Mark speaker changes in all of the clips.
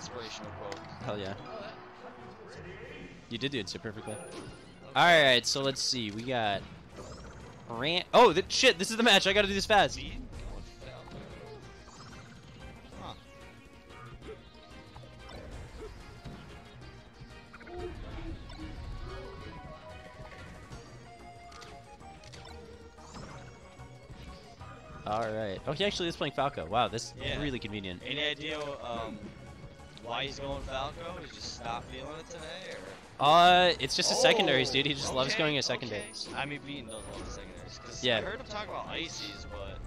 Speaker 1: inspirational quote.
Speaker 2: Hell yeah. You did do it so perfectly. Alright, so let's see. We got... Rant. Oh, th shit, this is the match. I gotta do this fast.
Speaker 1: Bean going Falco. Huh.
Speaker 2: Alright. Oh, he actually is playing Falco. Wow, this is
Speaker 1: Yeah.
Speaker 2: really convenient.
Speaker 1: Any idea um, why he's going Falco? He just stopped feeling it today, or?
Speaker 2: Uh, it's just a secondaries,
Speaker 1: Oh,
Speaker 2: dude. He just loves
Speaker 1: okay,
Speaker 2: going as
Speaker 1: okay.
Speaker 2: secondaries.
Speaker 1: I mean, Bean does love the secondaries.
Speaker 2: Yeah.
Speaker 1: I heard him talk about ices, but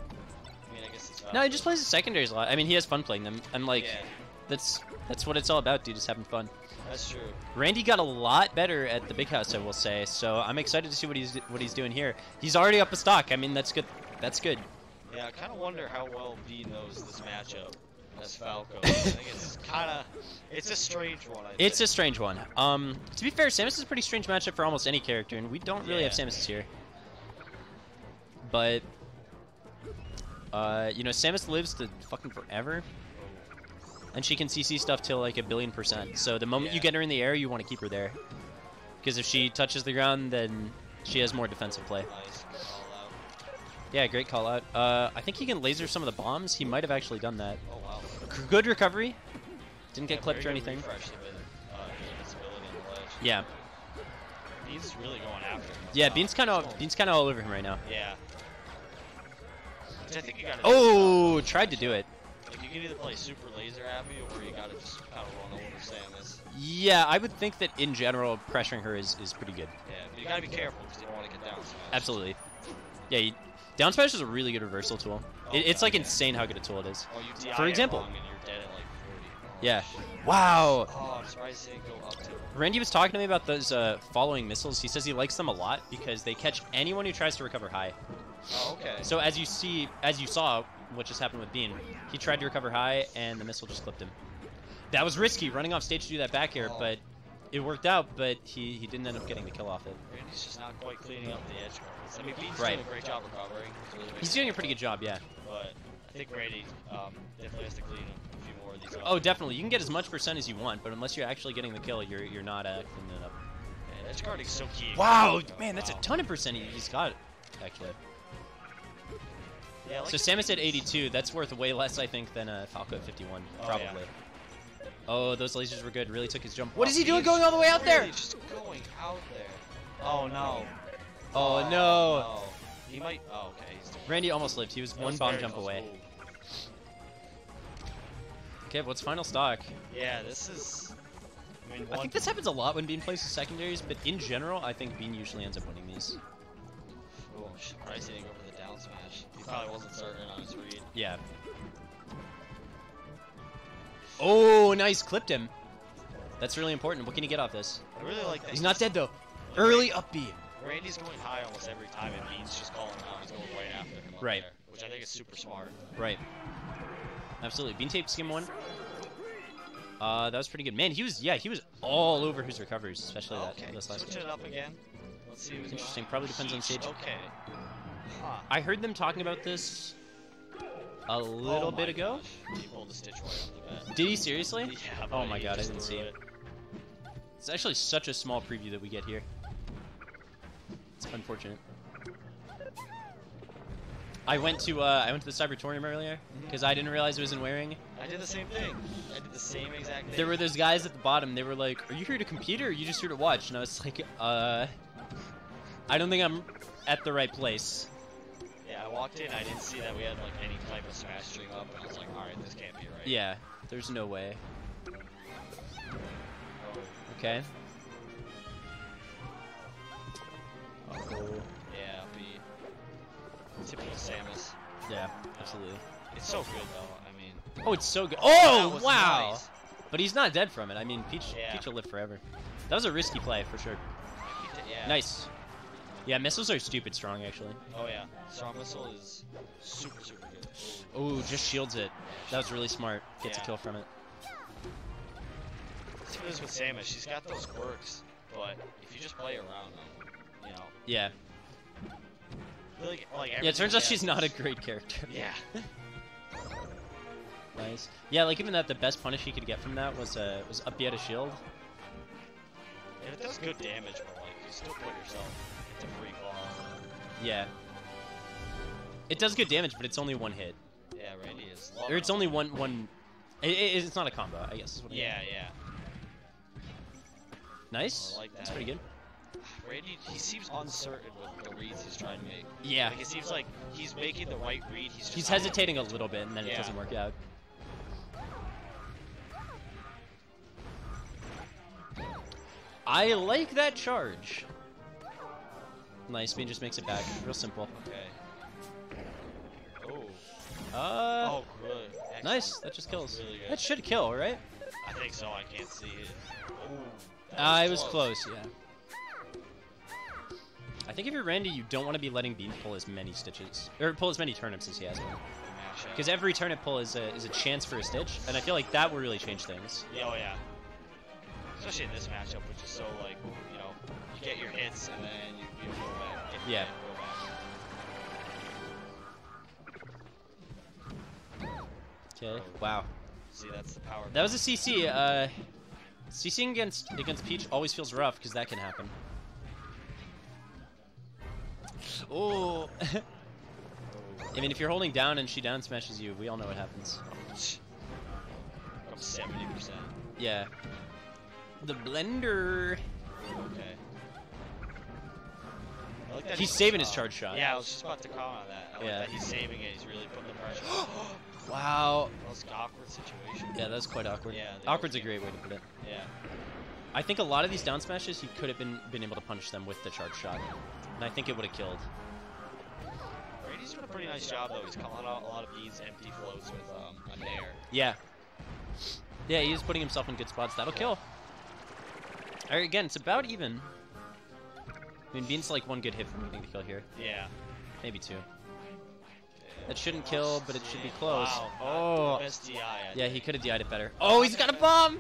Speaker 1: I mean, I guess it's.
Speaker 2: No, he just plays the secondaries a lot. I mean, he has fun playing them. And, like,
Speaker 1: yeah,
Speaker 2: that's that's what it's all about, dude, is having fun.
Speaker 1: that's true.
Speaker 2: Randy got a lot better at the big house, I will say. So I'm excited to see what he's what he's doing here. He's already up a stock. I mean, that's good. That's good.
Speaker 1: Yeah, I kind of wonder how well Bean knows this matchup as Falco. I think it's kind of, it's a strange one. I
Speaker 2: It's a strange one. Um, to be fair, Samus is a pretty strange matchup for almost any character, and we don't really have Samus here. But, uh, you know, Samus lives to fucking forever, and she can CC stuff till like a billion percent. So the moment you get her in the air, you want to keep her there, because if she touches the ground, then she has more defensive play.
Speaker 1: Nice good call out.
Speaker 2: Yeah, great call out. Uh, I think he can laser some of the bombs. He might have actually done that.
Speaker 1: Oh wow.
Speaker 2: C- Good recovery. Didn't get
Speaker 1: Yeah,
Speaker 2: clipped or anything.
Speaker 1: uh, his invincibility on the ledge.
Speaker 2: Yeah,
Speaker 1: Bean's really going after him.
Speaker 2: yeah. Bean's kind of Bean's kind of all over him right now.
Speaker 1: Yeah. I think you gotta.
Speaker 2: Oh, tried to do it.
Speaker 1: Like you can either play super laser happy or you gotta just kind of run over Samus.
Speaker 2: Yeah, I would think that in general, pressuring her is, is pretty good.
Speaker 1: Yeah, but you gotta be careful because you don't want to get down smash.
Speaker 2: Absolutely. Yeah, you, down smash is a really good reversal tool.
Speaker 1: Oh,
Speaker 2: It, it's like
Speaker 1: yeah.
Speaker 2: insane how good a tool it is.
Speaker 1: Oh,
Speaker 2: For example.
Speaker 1: wrong and you're dead at like 40. Oh,
Speaker 2: Yeah.
Speaker 1: shit.
Speaker 2: Wow.
Speaker 1: Oh, I'm surprised it didn't go up to.
Speaker 2: Randy was talking to me about those uh, following missiles. He says he likes them a lot because they catch anyone who tries to recover high.
Speaker 1: Oh, okay.
Speaker 2: So as you see, as you saw, what just happened with Bean, he tried to recover high and the missile just clipped him. That was risky, running off stage to do that back air,
Speaker 1: Oh.
Speaker 2: but it worked out. But he, he didn't end up getting the kill off it.
Speaker 1: Randy's just not quite cleaning up the edge guards. I mean, Bean's
Speaker 2: Right.
Speaker 1: doing a great job recovering. He's, really
Speaker 2: He's doing a pretty good job, yeah.
Speaker 1: But I think Randy um, definitely has to clean a few more of these up.
Speaker 2: Oh, definitely. You can get as much percent as you want, but unless you're actually getting the kill, you're you're not uh, cleaning it up.
Speaker 1: Man, edge guarding's so key.
Speaker 2: Wow,
Speaker 1: Oh,
Speaker 2: man, that's a ton of percent he- he's got, actually.
Speaker 1: Yeah, like
Speaker 2: So Samus at 82, that's worth way less, I think, than uh, Falco at 51,
Speaker 1: Oh,
Speaker 2: probably.
Speaker 1: yeah.
Speaker 2: Oh, those lasers were good. Really took his jump.
Speaker 1: Oh,
Speaker 2: What is he doing
Speaker 1: Bean's
Speaker 2: going all the way out there?
Speaker 1: Just going out there. Oh no.
Speaker 2: Oh, oh, no.
Speaker 1: no. He might. Oh, okay. He's doing
Speaker 2: Randy almost lived. He was
Speaker 1: that
Speaker 2: one
Speaker 1: was
Speaker 2: bomb jump away.
Speaker 1: Ooh.
Speaker 2: Okay, what's final stock?
Speaker 1: Yeah, this is. I mean,
Speaker 2: I think this happens a lot when Bean plays the secondaries, but in general, I think Bean usually ends up winning these.
Speaker 1: Oh, I'm surprised didn't go for the down smash. He probably wasn't certain on his read.
Speaker 2: Yeah. Oh, nice. Clipped him. That's really important. What can he get off this?
Speaker 1: I really like that.
Speaker 2: He's not dead, though. Early up B.
Speaker 1: Randy's going high almost every time, and Bean's just calling him out. He's going right after him.
Speaker 2: Right.
Speaker 1: there, which I think is super smart.
Speaker 2: Right. Absolutely. Bean tape skim one. Uh, that was pretty good. Man, he was, yeah, he was all over his recoveries, especially that
Speaker 1: okay,
Speaker 2: this last
Speaker 1: switch
Speaker 2: game.
Speaker 1: it up again. Let's see
Speaker 2: Interesting. Probably depends on stage.
Speaker 1: Okay. Huh.
Speaker 2: I heard them talking about this a little
Speaker 1: Oh
Speaker 2: bit ago.
Speaker 1: He pulled the stitch right off the bat.
Speaker 2: Did he seriously?
Speaker 1: Yeah,
Speaker 2: Oh my god, I didn't see it. It's actually such a small preview that we get here. It's unfortunate. I went to uh, I went to the Cybertorium earlier
Speaker 1: Mm-hmm.
Speaker 2: because I didn't realize it was in Waring.
Speaker 1: I did the same thing. I did the same exact thing.
Speaker 2: There were those guys at the bottom. They were like, "Are you here to compete or are you just here to watch?" And I was like, "Uh, I don't think I'm at the right place."
Speaker 1: I walked in. I didn't see that we had like any type of smash string up, and I was like, all right, this can't be right.
Speaker 2: Yeah, there's no way.
Speaker 1: Oh,
Speaker 2: Okay.
Speaker 1: yeah, be typical Samus.
Speaker 2: Yeah, absolutely.
Speaker 1: Uh, it's so good though. I mean,
Speaker 2: Oh, it's so good. Oh, wow!
Speaker 1: nice.
Speaker 2: But he's not dead from it. I mean, Peach,
Speaker 1: Yeah.
Speaker 2: Peach will live forever. That was a risky play for sure.
Speaker 1: Yeah.
Speaker 2: Nice. Yeah, missiles are stupid strong actually.
Speaker 1: Oh yeah, strong missile is super super good.
Speaker 2: Oh, just shields it. That was really smart. Gets
Speaker 1: Yeah.
Speaker 2: a kill from it.
Speaker 1: That's what it is with Samus. She's got those quirks, but if you just play around them, you know,
Speaker 2: Yeah.
Speaker 1: like like
Speaker 2: Yeah, it turns out she's not a great character.
Speaker 1: Yeah.
Speaker 2: Nice. Yeah, like even that, the best punish he could get from that was uh was up at a shield.
Speaker 1: And it does good damage, but like you still put yourself free fall.
Speaker 2: Yeah. It does good damage, but it's only one hit,
Speaker 1: Yeah, Randy is.
Speaker 2: or it's only one one. It, it, it's not a combo, I guess. Is what I mean.
Speaker 1: Yeah, yeah.
Speaker 2: Nice.
Speaker 1: I like
Speaker 2: That's pretty good.
Speaker 1: Randy, he seems uncertain with the reads he's trying to make.
Speaker 2: Yeah.
Speaker 1: Like it seems like he's making the right read. He's just
Speaker 2: He's hesitating a little bit, and then it doesn't work out. I like that charge. Nice, Bean just makes it back. Real simple.
Speaker 1: Okay. Oh.
Speaker 2: Uh,
Speaker 1: oh, good. Excellent.
Speaker 2: nice. That just kills.
Speaker 1: Really good.
Speaker 2: That should kill, right?
Speaker 1: I think so. I can't see it. Oh.
Speaker 2: Uh, it was close, yeah. I think if you're Randy, you don't want to be letting Bean pull as many stitches, or pull as many turnips as he has one. Because every turnip pull is a, is a chance for a stitch, and I feel like that will really change things.
Speaker 1: Yeah, oh yeah. Especially in this matchup, which is so like, you know, you get your hits and then you, you go back. Get
Speaker 2: Yeah.
Speaker 1: go back.
Speaker 2: Okay. Wow.
Speaker 1: See, that's the power.
Speaker 2: That was a CC. Uh, CCing against against Peach always feels rough because that can happen. Oh. I mean, if you're holding down and she down smashes you, we all know what happens.
Speaker 1: Seventy percent.
Speaker 2: Yeah. The blender.
Speaker 1: Okay. Like
Speaker 2: He's saving his charge shot.
Speaker 1: Yeah, I was just about to comment on that. I like
Speaker 2: Yeah.
Speaker 1: that he's saving it. He's really putting the pressure.
Speaker 2: Wow.
Speaker 1: that was awkward situation.
Speaker 2: Yeah, that's quite awkward.
Speaker 1: Yeah,
Speaker 2: Awkward's a great way to put it.
Speaker 1: Yeah.
Speaker 2: I think a lot of these down smashes, he could have been been able to punish them with the charge shot, and I think it would have killed.
Speaker 1: Brady's doing a pretty nice job though. He's calling out a lot of these empty floats with um, a nair.
Speaker 2: Yeah. Yeah, he is putting himself in good spots. That'll kill. All right, again, it's about even. I mean, Bean's like one good hit from getting the kill here.
Speaker 1: Yeah.
Speaker 2: Maybe two. That shouldn't kill, but it should be close.
Speaker 1: Wow.
Speaker 2: Oh.
Speaker 1: Best DI.
Speaker 2: Yeah, he could have DI'd it better. Oh, he's got a bomb!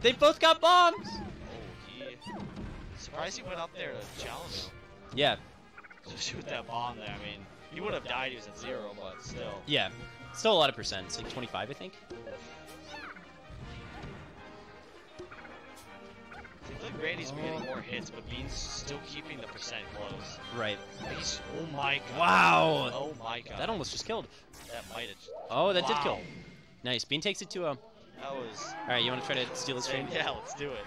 Speaker 2: They both got bombs!
Speaker 1: Oh, he. Surprised he went up there to challenge him.
Speaker 2: Yeah,
Speaker 1: To shoot that bomb there. I mean, he would have died. He was at zero, but still.
Speaker 2: yeah. Still a lot of percent. It's like 25, I think.
Speaker 1: I feel like Randy's been getting more hits, but Bean's still keeping the percent close.
Speaker 2: Right.
Speaker 1: He's. Oh my god.
Speaker 2: Wow!
Speaker 1: Oh my god.
Speaker 2: That almost just killed.
Speaker 1: That might have.
Speaker 2: Oh, that did kill. Nice. Bean takes it to a.
Speaker 1: That was.
Speaker 2: All right, you want to try to steal his frame?
Speaker 1: Yeah, let's do it.